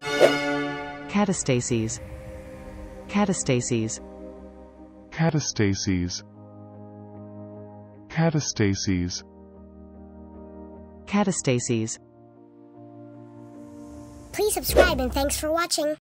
Catastases. Catastases. Catastases. Catastases. Catastases. Please subscribe and thanks for watching.